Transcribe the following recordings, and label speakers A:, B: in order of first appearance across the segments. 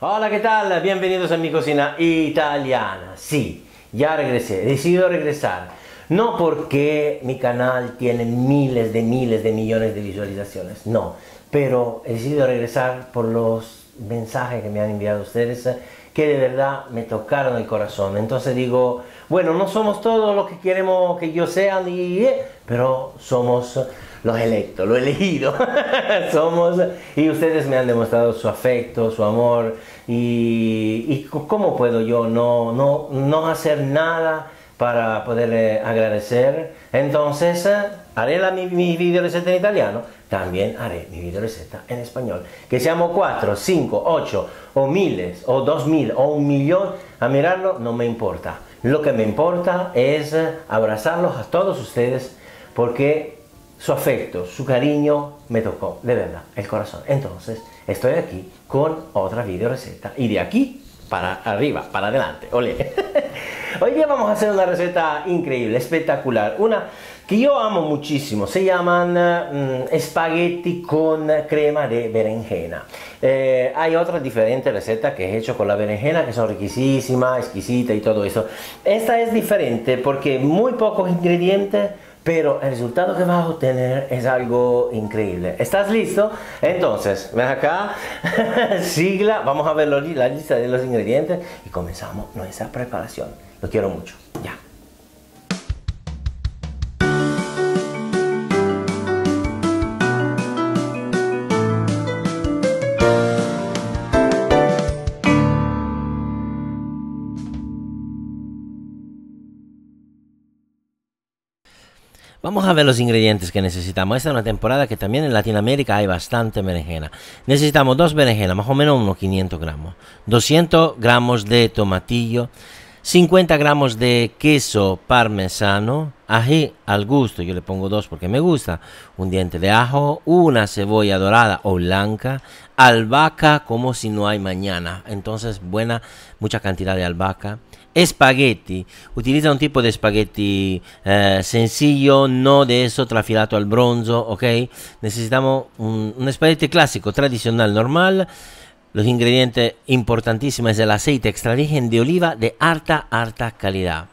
A: Hola, ¿qué tal? Bienvenidos a mi cocina italiana. Sí, ya regresé, he decidido regresar. No porque mi canal tiene miles de miles de millones de visualizaciones, no, pero he decidido regresar por los mensajes que me han enviado ustedes que de verdad me tocaron el corazón. Entonces digo, bueno, no somos todos los que queremos que yo sea, eh, pero somos los electos, los elegidos. Somos, y ustedes me han demostrado su afecto, su amor, y, cómo puedo yo no, no, no hacer nada para poderle agradecer. Entonces, eh, haré la, mi, mi video receta en italiano, también haré mi video receta en español. Que seamos 4, 5, 8, o miles, o dos mil, o un millón, a mirarlo no me importa. Lo que me importa es abrazarlos a todos ustedes porque su afecto, su cariño me tocó de verdad el corazón. Entonces estoy aquí con otra video receta y de aquí para arriba, para adelante. Ole. Hoy día vamos a hacer una receta increíble, espectacular, una que yo amo muchísimo. Se llaman mm, espagueti con crema de berenjena. Eh, hay otras diferentes recetas que he hecho con la berenjena que son riquísimas, exquisitas y todo eso. Esta es diferente porque muy pocos ingredientes pero el resultado que vas a obtener es algo increíble. ¿Estás listo? Entonces, ven acá, sigla, vamos a ver la lista de los ingredientes y comenzamos nuestra preparación. Lo quiero mucho. Ya. A ver los ingredientes que necesitamos. Esta es una temporada que también en Latinoamérica hay bastante berenjena. Necesitamos dos berenjenas, más o menos unos 500 gramos. 200 gramos de tomatillo. 50 gramos de queso parmesano, ají al gusto, yo le pongo dos porque me gusta, un diente de ajo, una cebolla dorada o blanca, albahaca como si no hay mañana, entonces buena, mucha cantidad de albahaca, espagueti, utiliza un tipo de espagueti eh, sencillo, no de eso trafilato al bronzo, ok, necesitamos un, un espagueti clásico, tradicional, normal, los ingredientes importantísimos es el aceite extra virgen de oliva de alta, alta calidad.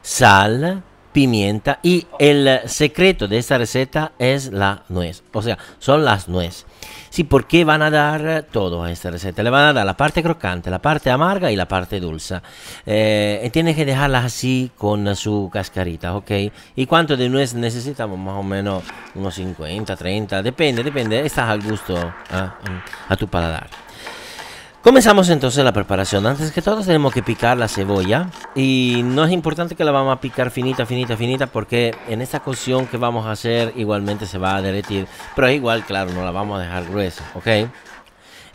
A: Sal, pimienta y el secreto de esta receta es la nuez. O sea, son las nueces. Sí, porque van a dar todo a esta receta. Le van a dar la parte crocante, la parte amarga y la parte dulce. Eh, y tiene que dejarlas así con su cascarita, ¿ok? ¿Y cuánto de nuez necesitamos? Más o menos unos 50, 30, depende, depende. Estás al gusto, ¿eh? a tu paladar. Comenzamos entonces la preparación. Antes que todo tenemos que picar la cebolla y no es importante que la vamos a picar finita, finita, finita porque en esta cocción que vamos a hacer igualmente se va a derretir, pero igual, claro, no la vamos a dejar gruesa, ¿ok?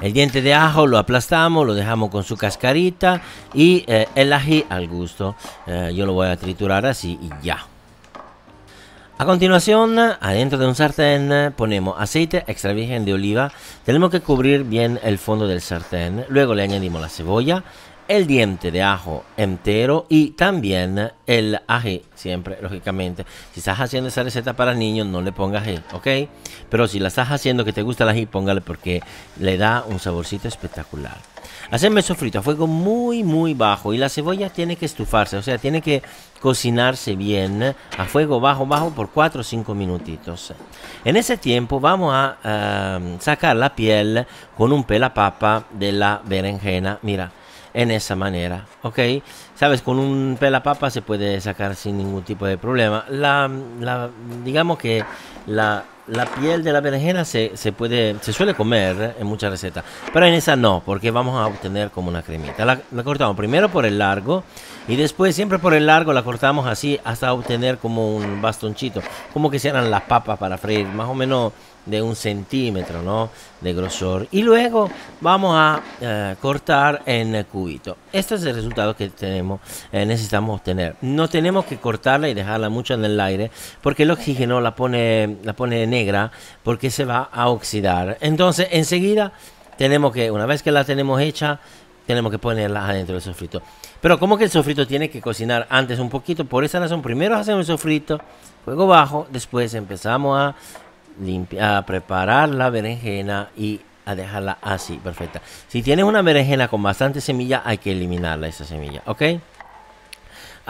A: El diente de ajo lo aplastamos, lo dejamos con su cascarita y eh, el ají al gusto. Eh, yo lo voy a triturar así y ya. A continuación, adentro de un sartén ponemos aceite extra virgen de oliva. Tenemos que cubrir bien el fondo del sartén. Luego le añadimos la cebolla, el diente de ajo entero y también el ají, siempre, lógicamente. Si estás haciendo esa receta para niños, no le pongas ají, ¿ok? Pero si la estás haciendo que te gusta el ají, póngale porque le da un saborcito espectacular. Hacerme sofrito a fuego muy, muy bajo y la cebolla tiene que estufarse, o sea, tiene que cocinarse bien a fuego bajo, bajo por 4 o 5 minutitos. En ese tiempo vamos a sacar la piel con un pelapapa de la berenjena, mira, en esa manera, ¿ok? Sabes, con un pelapapa se puede sacar sin ningún tipo de problema. La, la digamos que la la piel de la berenjena se, puede, se suele comer en muchas recetas, pero en esa no, porque vamos a obtener como una cremita. La, cortamos primero por el largo y después siempre por el largo la cortamos así hasta obtener como un bastonchito, como que sean las papas para freír, más o menos de un centímetro ¿no? de grosor. Y luego vamos a eh, cortar en cubito. Este es el resultado que tenemos eh, necesitamos obtener. No tenemos que cortarla y dejarla mucho en el aire porque el oxígeno la pone la pone negra porque se va a oxidar. Entonces enseguida tenemos que una vez que la tenemos hecha tenemos que ponerla adentro del sofrito. Pero como que el sofrito tiene que cocinar antes un poquito por esa razón primero hacemos el sofrito fuego bajo después empezamos a a preparar la berenjena y a dejarla así, perfecta. Si tienes una berenjena con bastante semilla, hay que eliminarla esa semilla, ¿ok?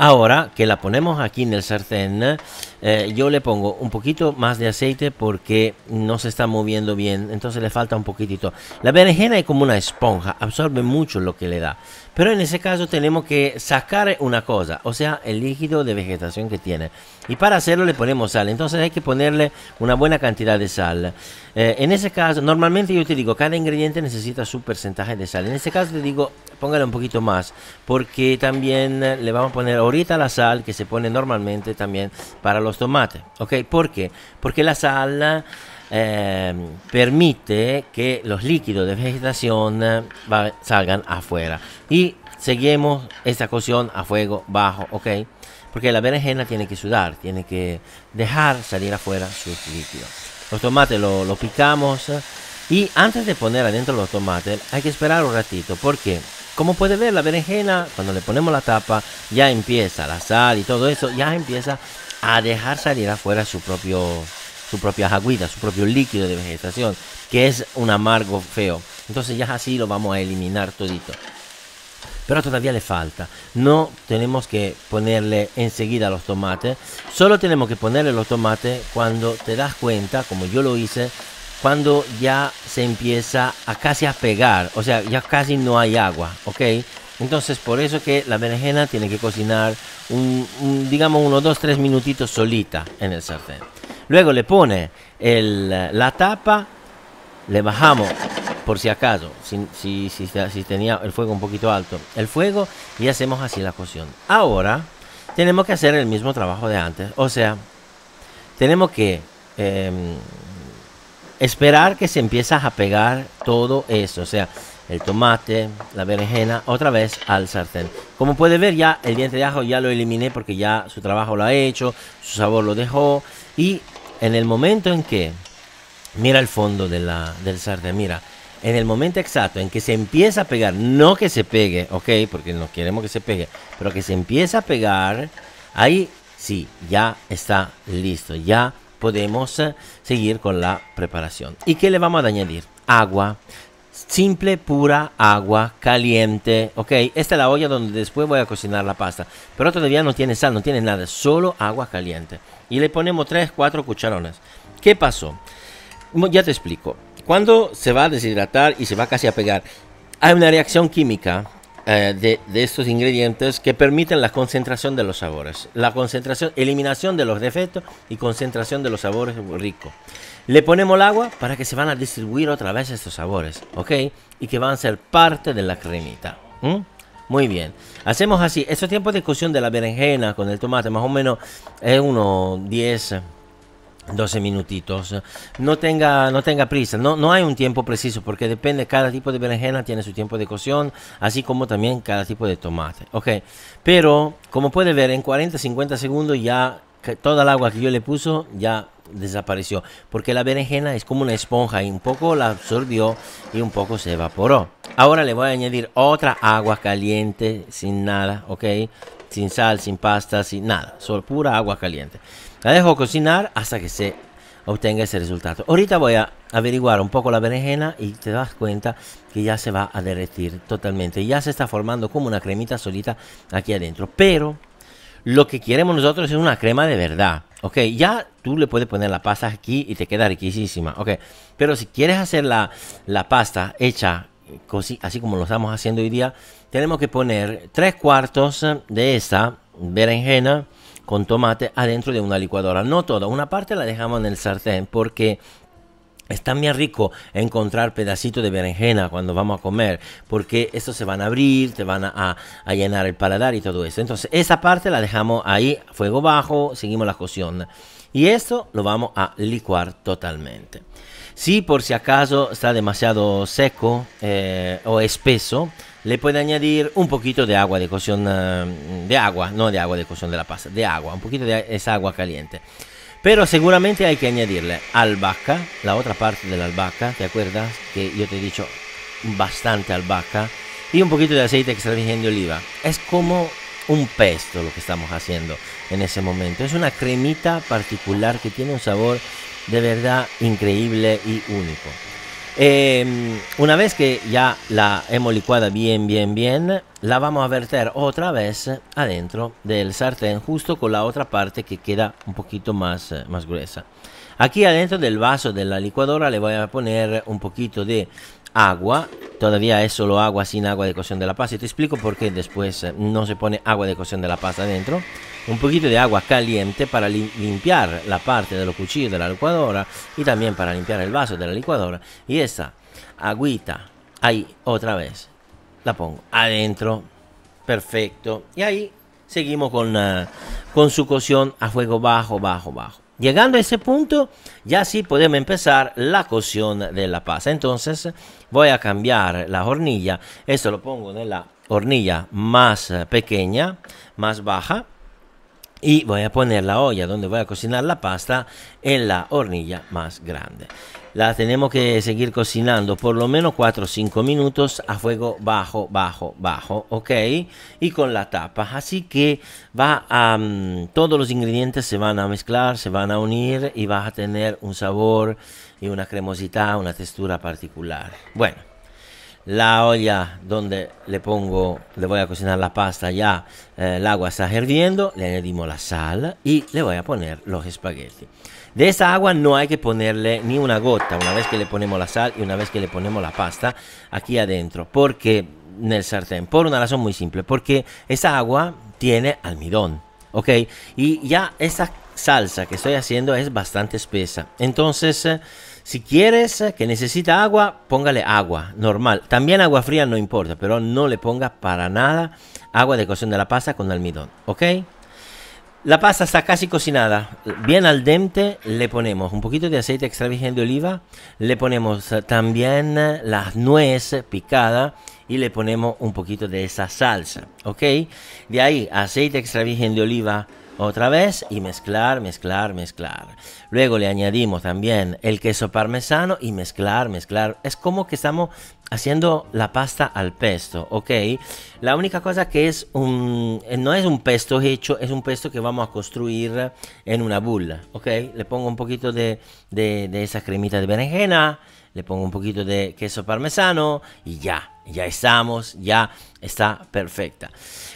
A: Ahora que la ponemos aquí en el sartén, eh, yo le pongo un poquito más de aceite porque no se está moviendo bien, entonces le falta un poquitito. La berenjena es como una esponja, absorbe mucho lo que le da. Pero en ese caso tenemos que sacar una cosa, o sea, el líquido de vegetación que tiene. Y para hacerlo le ponemos sal, entonces hay que ponerle una buena cantidad de sal. Eh, en ese caso, normalmente yo te digo, cada ingrediente necesita su porcentaje de sal. En ese caso te digo, póngale un poquito más, porque también le vamos a poner ahorita la sal que se pone normalmente también para los tomates. ¿Ok? ¿Por qué? Porque la sal... Eh, permite que los líquidos de vegetación eh, salgan afuera y seguimos esta cocción a fuego bajo, ¿ok? Porque la berenjena tiene que sudar, tiene que dejar salir afuera sus líquidos. Los tomates lo, lo picamos eh, y antes de poner adentro los tomates hay que esperar un ratito porque como puede ver la berenjena cuando le ponemos la tapa ya empieza la sal y todo eso ya empieza a dejar salir afuera su propio su propia agüita, su propio líquido de vegetación, que es un amargo feo. Entonces ya así lo vamos a eliminar todito. Pero todavía le falta. No tenemos que ponerle enseguida los tomates. Solo tenemos que ponerle los tomates cuando te das cuenta, como yo lo hice, cuando ya se empieza a casi a pegar. O sea, ya casi no hay agua. ¿Ok? Entonces por eso que la berenjena tiene que cocinar digamos unos 2-3 minutitos solita en el sartén. Luego le pone la tapa, le bajamos por si acaso, si, si, tenía el fuego un poquito alto, el fuego y hacemos así la cocción. Ahora tenemos que hacer el mismo trabajo de antes, o sea, tenemos que em, esperar que se empiece a pegar todo eso, o sea, el tomate, la berenjena, otra vez al sartén. Como puede ver ya el diente de ajo ya lo eliminé porque ya su trabajo lo ha hecho, su sabor lo dejó y en el momento en que, mira el fondo del sartén, mira, en el momento exacto en que se empieza a pegar, no que se pegue, ok, porque no queremos que se pegue, pero que se empieza a pegar, ahí sí, ya está listo, ya podemos eh, seguir con la preparación. ¿Y qué le vamos a añadir? Agua, simple, pura agua caliente. Ok, esta es la olla donde después voy a cocinar la pasta. Pero todavía no tiene sal, no tiene nada, solo agua caliente. Y le ponemos 3, 4 cucharones. ¿Qué pasó? Ya te explico. Cuando se va a deshidratar y se va casi a pegar, hay una reacción química eh, de, estos ingredientes que permiten la concentración de los sabores. La concentración, eliminación de los defectos y concentración de los sabores ricos. Le ponemos el agua para que se van a distribuir otra vez estos sabores, ¿ok? Y que van a ser parte de la cremita. Muy bien. Hacemos así. Estos tiempos de cocción de la berenjena con el tomate, más o menos, es unos 10, 12 minutitos. No tenga, no tenga prisa. No, no hay un tiempo preciso porque depende. Cada tipo de berenjena tiene su tiempo de cocción, así como también cada tipo de tomate. ¿Ok? Pero, como puede ver, en 40, 50 segundos ya toda el agua que yo le puso ya desapareció. Porque la berenjena es como una esponja y un poco la absorbió y un poco se evaporó. Ahora le voy a añadir otra agua caliente sin nada, ¿ok? Sin sal, sin pasta, sin nada. Solo pura agua caliente. La dejo cocinar hasta que se obtenga ese resultado. Ahorita voy a averiguar un poco la berenjena y te das cuenta que ya se va a derretir totalmente. Ya se está formando como una cremita solita aquí adentro. Pero lo que queremos nosotros es una crema de verdad. Ok, ya tú le puedes poner la pasta aquí y te queda riquísima. Ok, pero si quieres hacer la, pasta hecha así como lo estamos haciendo hoy día, tenemos que poner tres cuartos de esta berenjena con tomate adentro de una licuadora. No toda, una parte la dejamos en el sartén porque es también rico encontrar pedacitos de berenjena cuando vamos a comer, porque estos se van a abrir, te van a, llenar el paladar y todo eso. Entonces, esa parte la dejamos ahí, fuego bajo, seguimos la cocción. Y esto lo vamos a licuar totalmente. Si por si acaso está demasiado seco eh, o espeso, le puede añadir un poquito de agua de cocción, eh, de agua, no de agua de cocción de la pasta, de agua, un poquito de esa agua caliente. Pero seguramente hay que añadirle albahaca, la otra parte de la albahaca, ¿te acuerdas? Que yo te he dicho bastante albahaca y un poquito de aceite extra virgen de oliva. Es como un pesto lo que estamos haciendo en ese momento. Es una cremita particular que tiene un sabor de verdad increíble y único. Em, una vez que ya la hemos licuada bien, bien, bien, la vamos a verter otra vez adentro del sartén, justo con la otra parte que queda un poquito más, eh, más gruesa. Aquí adentro del vaso de la licuadora le voy a poner un poquito de agua. Todavía es solo agua sin agua de cocción de la pasta. Y te explico por qué después eh, no se pone agua de cocción de la pasta adentro. Un poquito de agua caliente para limpiar la parte de los cuchillos de la licuadora y también para limpiar el vaso de la licuadora. Y esa agüita ahí otra vez la pongo adentro. Perfecto. Y ahí seguimos con, con su cocción a fuego bajo, bajo, bajo. Llegando a ese punto, ya sí podemos empezar la cocción de la pasta. Entonces voy a cambiar la hornilla. Esto lo pongo en la hornilla más pequeña, más baja. Y voy a poner la olla donde voy a cocinar la pasta en la hornilla más grande la tenemos que seguir cocinando por lo menos 4 o 5 minutos a fuego bajo, bajo, bajo, ¿ok? Y con la tapa. Así que va a, todos los ingredientes se van a mezclar, se van a unir y vas a tener un sabor y una cremosidad, una textura particular. Bueno, la olla donde le pongo, le voy a cocinar la pasta ya, eh, el agua está hirviendo, le añadimos la sal y le voy a poner los espaguetis. De esa agua no hay que ponerle ni una gota una vez que le ponemos la sal y una vez que le ponemos la pasta aquí adentro. Porque en el sartén, por una razón muy simple, porque esa agua tiene almidón, ¿ok? Y ya esa salsa que estoy haciendo es bastante espesa. Entonces, eh, si quieres que necesita agua, póngale agua normal. También agua fría no importa, pero no le ponga para nada agua de cocción de la pasta con almidón, ¿ok? La pasta está casi cocinada, bien al dente, le ponemos un poquito de aceite extra virgen de oliva, le ponemos eh, también eh, la nuez picada y le ponemos un poquito de esa salsa, ¿ok? De ahí aceite extra virgen de oliva otra vez y mezclar, mezclar, mezclar. Luego le añadimos también el queso parmesano y mezclar, mezclar. Es como que estamos haciendo la pasta al pesto, ¿ok? La única cosa que es un, eh, no es un pesto hecho, es un pesto que vamos a construir en una bulla, ¿ok? Le pongo un poquito de, de, de esa cremita de berenjena, le pongo un poquito de queso parmesano y ya, ya estamos, ya está perfecta.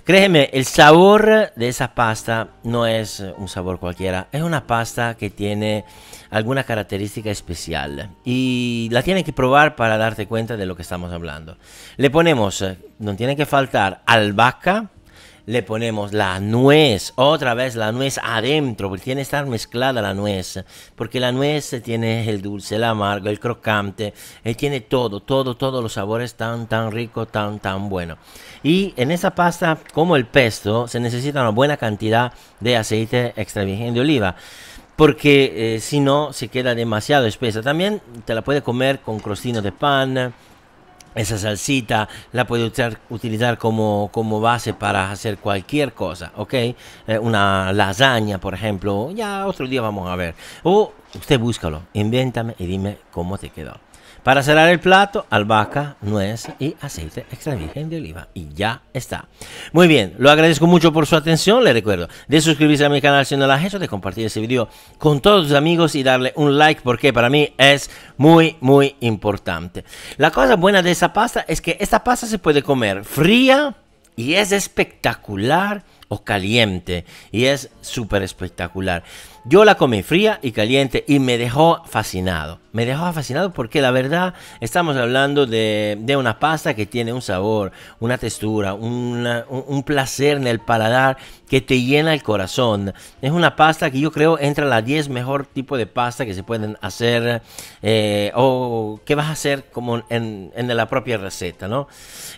A: Créeme, el sabor de esa pasta no es un sabor cualquiera, es una pasta que tiene alguna característica especial y la tienes que probar para darte cuenta de lo que estamos hablando. Le ponemos, no tiene que faltar albahaca, le ponemos la nuez, otra vez la nuez adentro, porque tiene que estar mezclada la nuez, porque la nuez tiene el dulce, el amargo, el crocante, y tiene todo, todo, todos los sabores tan, tan rico, tan, tan bueno. Y en esa pasta, como el pesto, se necesita una buena cantidad de aceite extra virgen de oliva porque eh, si no se queda demasiado espesa. También te la puedes comer con crostino de pan, esa salsita la puede utilizar como, como, base para hacer cualquier cosa, ¿ok? Eh, una lasaña, por ejemplo, ya otro día vamos a ver. O usted búscalo, invéntame y dime cómo te quedó. Para cerrar el plato, albahaca, nuez y aceite extra virgen de oliva. Y ya está. Muy bien, lo agradezco mucho por su atención. Le recuerdo de suscribirse a mi canal si no lo has hecho, de compartir este video con todos tus amigos y darle un like porque para mí es muy, muy importante. La cosa buena de esa pasta es que esta pasta se puede comer fría y es espectacular caliente y es súper espectacular. Yo la comí fría y caliente y me dejó fascinado. Me dejó fascinado porque la verdad estamos hablando de, una pasta que tiene un sabor, una textura, un, placer en el paladar que te llena el corazón. Es una pasta que yo creo entra las 10 mejor tipo de pasta que se pueden hacer eh, o que vas a hacer como en, en la propia receta, ¿no?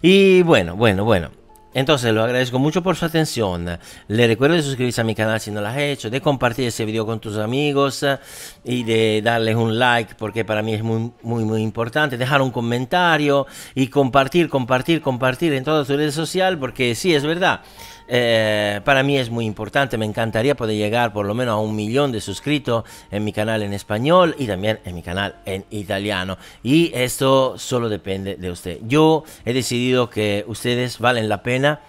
A: Y bueno, bueno, bueno. Entonces lo agradezco mucho por su atención. Le recuerdo de suscribirse a mi canal si no lo has hecho, de compartir este video con tus amigos eh, y de darles un like porque para mí es muy, muy, muy importante. Dejar un comentario y compartir, compartir, compartir en todas tus redes sociales porque sí, es verdad. Eh, para mí es muy importante, me encantaría poder llegar por lo menos a un millón de suscritos en mi canal en español y también en mi canal en italiano. Y esto solo depende de usted. Yo he decidido que ustedes valen la pena,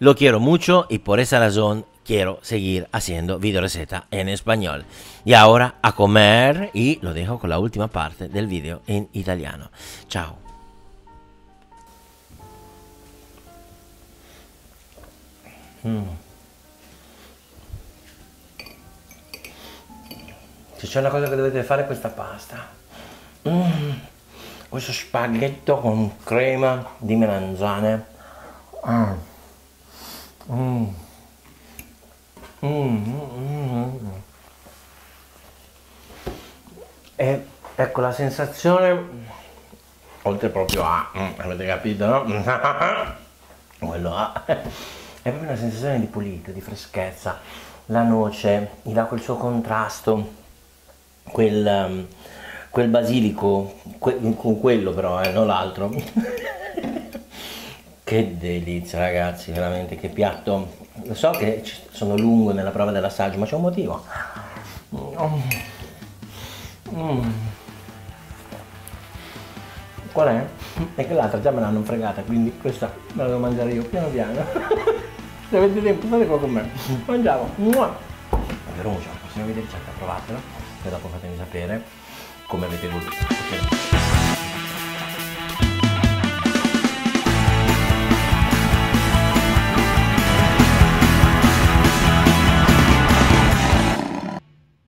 A: lo quiero mucho y por esa razón quiero seguir haciendo video receta en español. Y ahora a comer y lo dejo con la última parte del video en italiano. Chao. Mm. Se c'è una cosa che dovete fare questa pasta. Mm. Questo spaghetto con crema di melanzane. Mm. Mm. Mm. E ecco la sensazione, oltre proprio a, avete capito, no? Quello a, è proprio una sensazione di pulito, di freschezza. La noce gli dà quel suo contrasto quel, um, quel basilico, que, con quello però, eh, non l'altro. che delizia ragazzi, veramente, che piatto. Lo so che sono lungo nella prova dell'assaggio, ma c'è un motivo. Mm. Qual è? È che l'altra già me l'hanno fregata, quindi questa me la devo mangiare io piano piano. Se avete tempo fate qua con me. Mangiamo. È venuto, se non avete ricetta provatelo e dopo fatemi sapere come avete voluto.